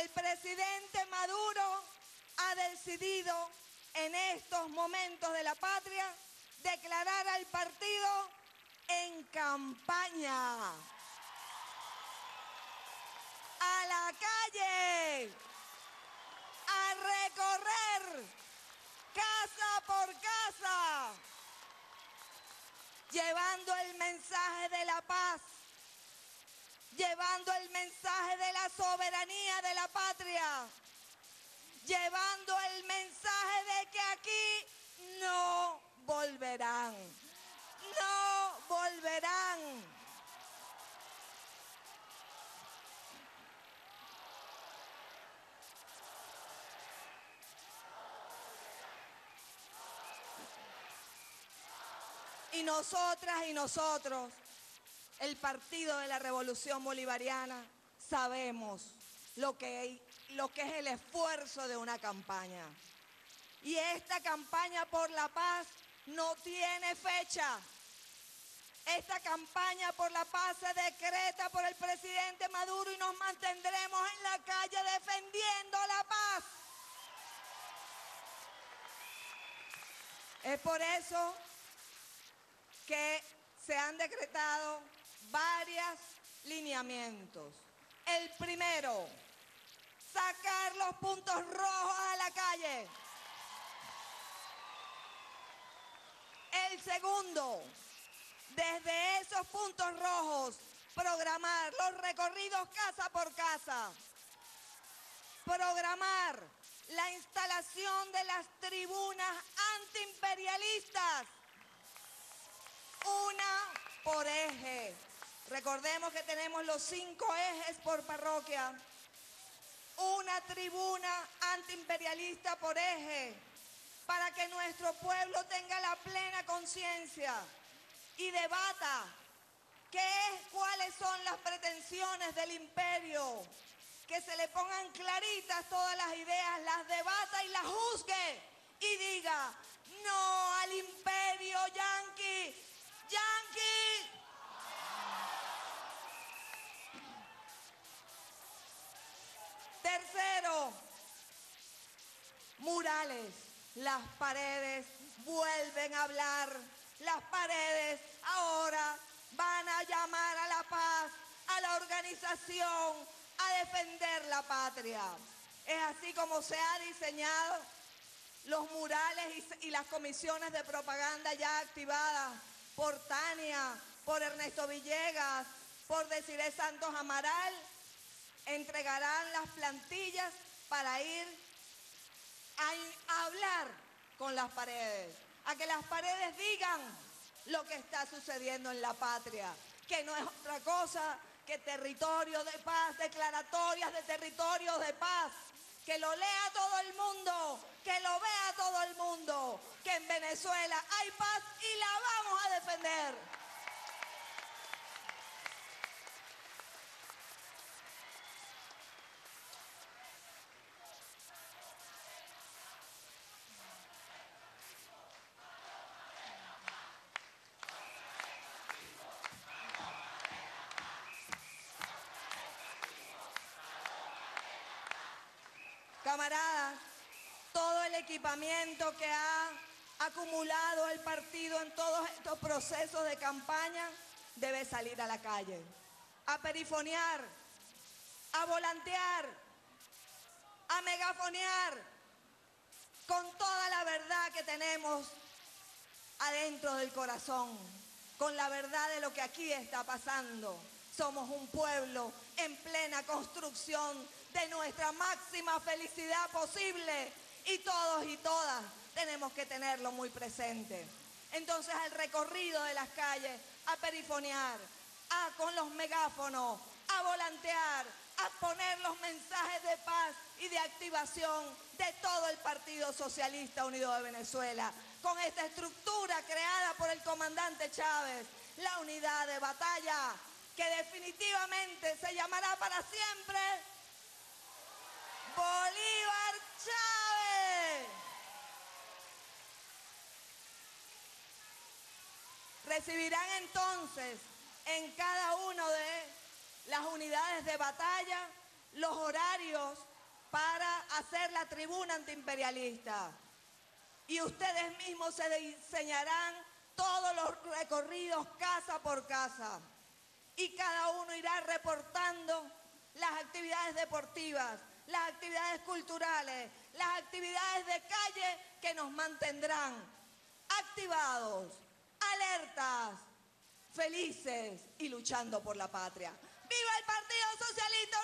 El presidente Maduro ha decidido en estos momentos de la patria declarar al partido en campaña. A la calle, a recorrer casa por casa, llevando el mensaje de la paz, llevando el mensaje de la soberanía de la patria, llevando el mensaje de que aquí no volverán, no volverán. Y nosotras y nosotros, el Partido de la Revolución Bolivariana, sabemos lo que, es el esfuerzo de una campaña. Y esta campaña por la paz no tiene fecha. Esta campaña por la paz se decreta por el presidente Maduro y nos mantendremos en la calle defendiendo la paz. Es por eso que se han decretado varios lineamientos. El primero, sacar los puntos rojos a la calle. El segundo, desde esos puntos rojos, programar los recorridos casa por casa. Programar la instalación de las tribunas antiimperialistas una por eje. Recordemos que tenemos los cinco ejes por parroquia. Una tribuna antiimperialista por eje para que nuestro pueblo tenga la plena conciencia y debata qué es, cuáles son las pretensiones del imperio, que se le pongan claritas todas las ideas, las debata y las juzgue y diga no al imperio yanqui, Yankee. Las paredes vuelven a hablar. Las paredes ahora van a llamar a la paz, a la organización, a defender la patria. Es así como se ha diseñado los murales y, las comisiones de propaganda ya activadas por Tania, por Ernesto Villegas, por Desiree Santos Amaral, entregarán las plantillas para ir a, hablar con las paredes, a que las paredes digan lo que está sucediendo en la patria, que no es otra cosa que territorio de paz, declaratorias de territorio de paz, que lo lea todo el mundo, que lo vea todo el mundo, que en Venezuela hay paz y la vamos a defender. Camaradas, todo el equipamiento que ha acumulado el partido en todos estos procesos de campaña debe salir a la calle, a perifonear, a volantear, a megafonear con toda la verdad que tenemos adentro del corazón, con la verdad de lo que aquí está pasando. Somos un pueblo en plena construcción de nuestra máxima felicidad posible y todos y todas tenemos que tenerlo muy presente. Entonces al recorrido de las calles, a perifonear, a con los megáfonos, a volantear, a poner los mensajes de paz y de activación de todo el Partido Socialista Unido de Venezuela, con esta estructura creada por el comandante Chávez, la unidad de batalla, que definitivamente se llamará para siempre Bolívar Chávez. Recibirán entonces en cada una de las unidades de batalla los horarios para hacer la tribuna antiimperialista. Y ustedes mismos se diseñarán todos los recorridos casa por casa. Y cada uno irá reportando las actividades deportivas, las actividades culturales, las actividades de calle que nos mantendrán activados, alertas, felices y luchando por la patria. ¡Viva el Partido Socialista